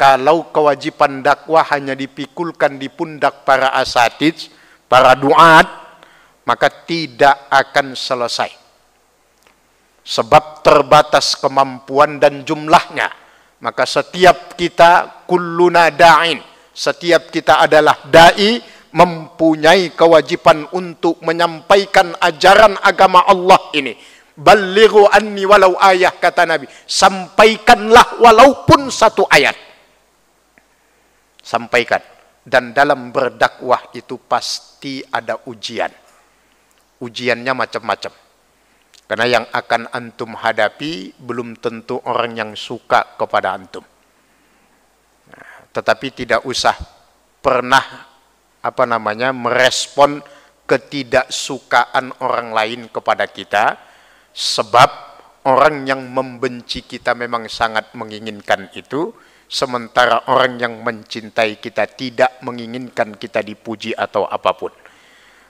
kalau kewajiban dakwah hanya dipikulkan di pundak para asatid, para duat, maka tidak akan selesai. Sebab terbatas kemampuan dan jumlahnya. Maka setiap kita kulluna da'in, setiap kita adalah dai mempunyai kewajiban untuk menyampaikan ajaran agama Allah ini. Balighu anni walau ayah kata Nabi. Sampaikanlah walaupun satu ayat sampaikan. Dan dalam berdakwah itu pasti ada ujian. Ujiannya macam-macam. Karena yang akan antum hadapi belum tentu orang yang suka kepada antum. Nah, tetapi tidak usah pernah apa namanya merespon ketidaksukaan orang lain kepada kita sebab orang yang membenci kita memang sangat menginginkan itu sementara orang yang mencintai kita tidak menginginkan kita dipuji atau apa pun.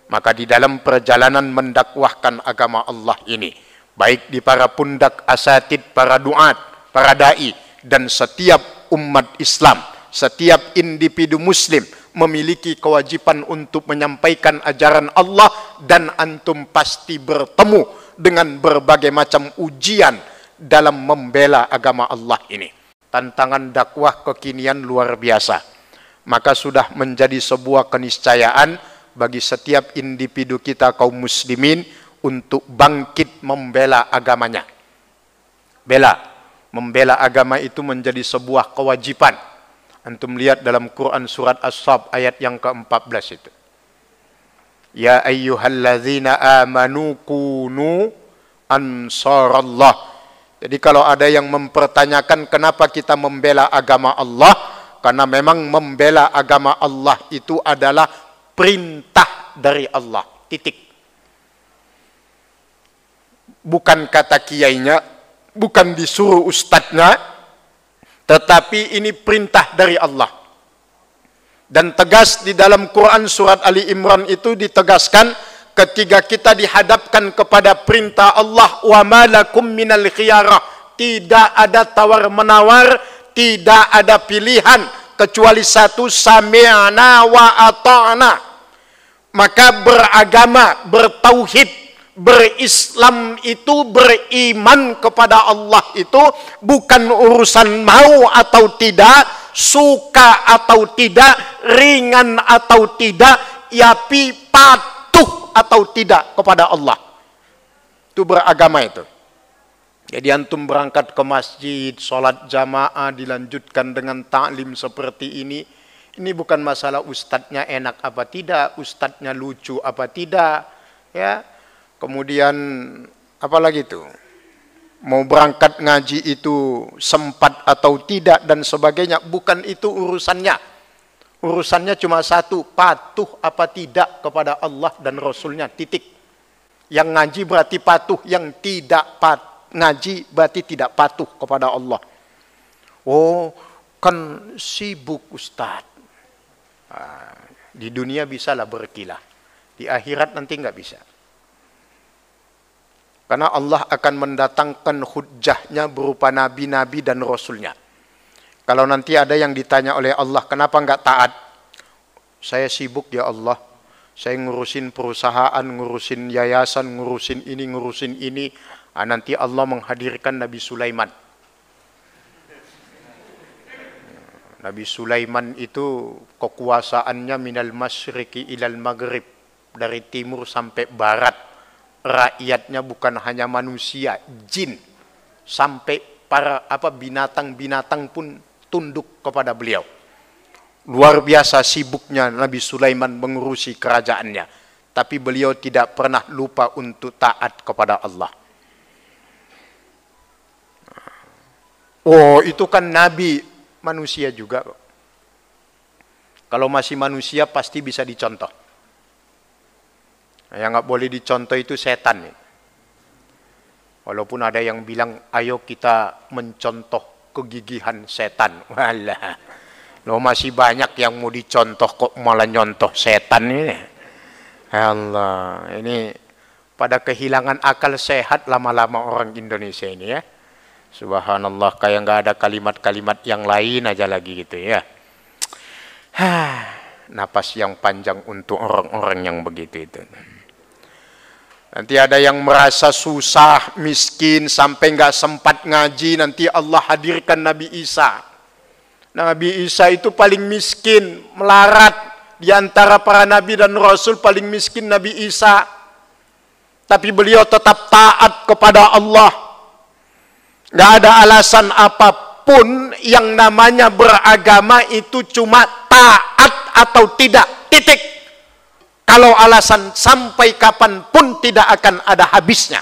Maka di dalam perjalanan mendakwahkan agama Allah ini, baik di para pundak asatid, para duat, para dai dan setiap umat Islam, setiap individu muslim memiliki kewajiban untuk menyampaikan ajaran Allah dan antum pasti bertemu dengan berbagai macam ujian dalam membela agama Allah ini tantangan dakwah kekinian luar biasa. Maka sudah menjadi sebuah keniscayaan bagi setiap individu kita kaum muslimin untuk bangkit membela agamanya. Bela, membela agama itu menjadi sebuah kewajiban. Antum lihat dalam Quran surat As-Sab ayat yang ke-14 itu. Ya ayyuhalladzina amanu kunu ansarallah jadi kalau ada yang mempertanyakan kenapa kita membela agama Allah, karena memang membela agama Allah itu adalah perintah dari Allah. Titik. Bukan kata kiainya, bukan disuruh ustadznya, tetapi ini perintah dari Allah. Dan tegas di dalam Quran surat Ali Imran itu ditegaskan ketika kita dihadapkan kepada perintah Allah wa malakum minal khiyarah. Tidak ada tawar menawar tidak ada pilihan kecuali satu sami'na wa ata'na. Maka beragama bertauhid berislam itu beriman kepada Allah itu bukan urusan mau atau tidak suka atau tidak ringan atau tidak ya pipat atau tidak kepada Allah. Itu beragama itu. Jadi antum berangkat ke masjid, sholat jamaah, dilanjutkan dengan taklim seperti ini. Ini bukan masalah ustadznya enak apa tidak, ustadznya lucu apa tidak. ya. Kemudian apa lagi itu? Mau berangkat ngaji itu sempat atau tidak dan sebagainya. Bukan itu urusannya. Urusannya cuma satu, patuh apa tidak kepada Allah dan Rasulnya, titik. Yang ngaji berarti patuh, yang tidak pat, ngaji berarti tidak patuh kepada Allah. Oh, kan sibuk Ustaz. Ah, di dunia bisalah berkilah. Di akhirat nanti nggak bisa. Karena Allah akan mendatangkan hujahnya berupa nabi-nabi dan rasulnya. Kalau nanti ada yang ditanya oleh Allah, kenapa enggak taat? Saya sibuk ya Allah. Saya ngurusin perusahaan, ngurusin yayasan, ngurusin ini, ngurusin ini. Nah, nanti Allah menghadirkan Nabi Sulaiman. Nabi Sulaiman itu kekuasaannya minal masyriki ilal maghrib. Dari timur sampai barat. Rakyatnya bukan hanya manusia, jin. Sampai para apa binatang-binatang pun tunduk kepada beliau. Luar biasa sibuknya Nabi Sulaiman mengurusi kerajaannya. Tapi beliau tidak pernah lupa untuk taat kepada Allah. Oh itu kan Nabi manusia juga. Kalau masih manusia pasti bisa dicontoh. Yang nggak boleh dicontoh itu setan. Walaupun ada yang bilang, ayo kita mencontoh kegigihan setan. Walah. Lo masih banyak yang mau dicontoh kok malah nyontoh setan ini. Allah, ini pada kehilangan akal sehat lama-lama orang Indonesia ini ya. Subhanallah kayak nggak ada kalimat-kalimat yang lain aja lagi gitu ya. Napas yang panjang untuk orang-orang yang begitu itu. Nanti ada yang merasa susah, miskin, sampai nggak sempat ngaji, nanti Allah hadirkan Nabi Isa. Nabi Isa itu paling miskin, melarat, di antara para nabi dan rasul paling miskin Nabi Isa. Tapi beliau tetap taat kepada Allah. Gak ada alasan apa pun yang namanya beragama itu cuma taat atau tidak. Titik. Kalau alasan sampai kapan pun tidak akan ada habisnya.